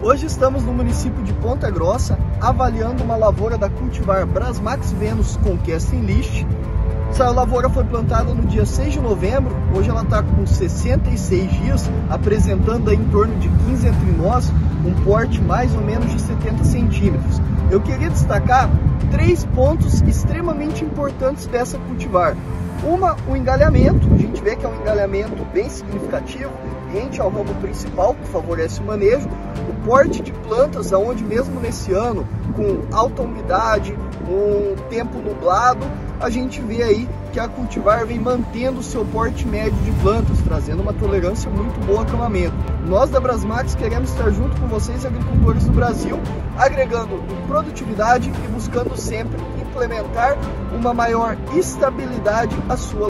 Hoje estamos no município de Ponta Grossa, avaliando uma lavoura da cultivar Brasmax Venus Conquesting List. Essa lavoura foi plantada no dia 6 de novembro, hoje ela está com 66 dias, apresentando em torno de 15 entre nós, um porte mais ou menos de 70 centímetros. Eu queria destacar três pontos extremamente importantes dessa cultivar. Uma, o engalhamento, a gente vê que é um engalhamento bem significativo, rente ao ramo principal, que favorece o manejo, o porte de plantas, aonde mesmo nesse ano, com alta umidade, um tempo nublado, a gente vê aí que a cultivar vem mantendo o seu porte médio de plantas, trazendo uma tolerância muito boa ao acamamento. Nós da Brasmax queremos estar junto com vocês, agricultores do Brasil, agregando produtividade e buscando sempre implementar uma maior estabilidade à sua